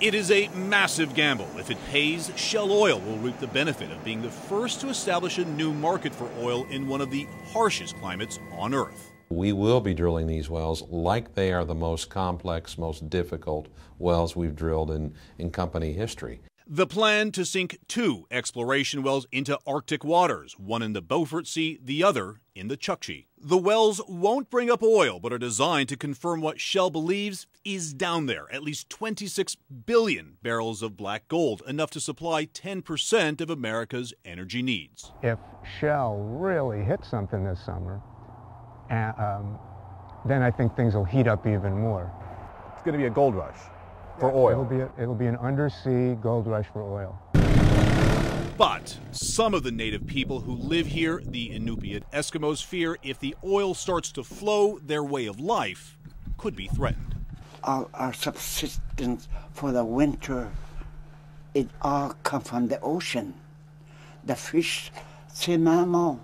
It is a massive gamble. If it pays, Shell Oil will reap the benefit of being the first to establish a new market for oil in one of the harshest climates on Earth. We will be drilling these wells like they are the most complex, most difficult wells we've drilled in, in company history. The plan to sink two exploration wells into Arctic waters, one in the Beaufort Sea, the other in the Chukchi. The wells won't bring up oil, but are designed to confirm what Shell believes is down there at least 26 billion barrels of black gold, enough to supply 10% of America's energy needs. If Shell really hits something this summer, uh, um, then I think things will heat up even more. It's going to be a gold rush for oil. It'll be, a, it'll be an undersea gold rush for oil. But some of the native people who live here, the Inupiat Eskimos, fear if the oil starts to flow, their way of life could be threatened. All our subsistence for the winter, it all comes from the ocean. The fish, sea mammal,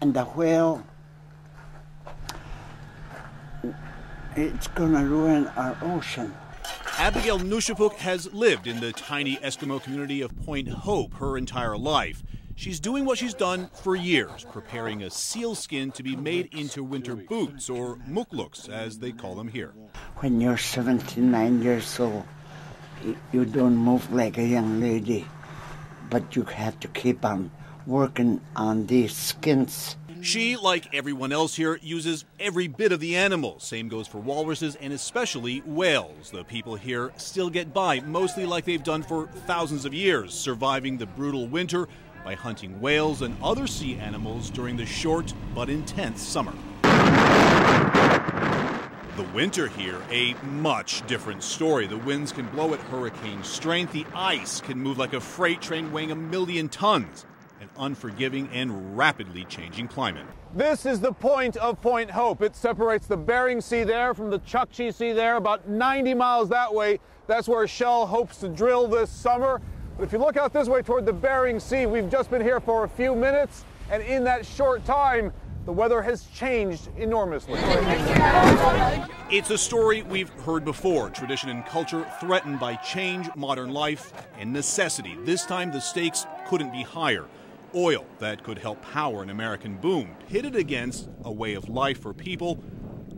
and the whale. It's gonna ruin our ocean. Abigail Nushapuk has lived in the tiny Eskimo community of Point Hope her entire life. She's doing what she's done for years, preparing a seal skin to be made into winter boots, or mukluks, as they call them here. When you're 79 years old, you don't move like a young lady, but you have to keep on working on these skins. She, like everyone else here, uses every bit of the animal. Same goes for walruses and especially whales. The people here still get by, mostly like they've done for thousands of years, surviving the brutal winter by hunting whales and other sea animals during the short but intense summer. The winter here, a much different story. The winds can blow at hurricane strength. The ice can move like a freight train weighing a million tons an unforgiving and rapidly changing climate. This is the point of Point Hope. It separates the Bering Sea there from the Chukchi Sea there, about 90 miles that way. That's where Shell hopes to drill this summer. But if you look out this way toward the Bering Sea, we've just been here for a few minutes, and in that short time, the weather has changed enormously. It's a story we've heard before. Tradition and culture threatened by change, modern life, and necessity. This time, the stakes couldn't be higher oil that could help power an American boom, pitted against a way of life for people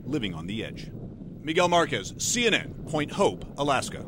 living on the edge. Miguel Marquez, CNN, Point Hope, Alaska.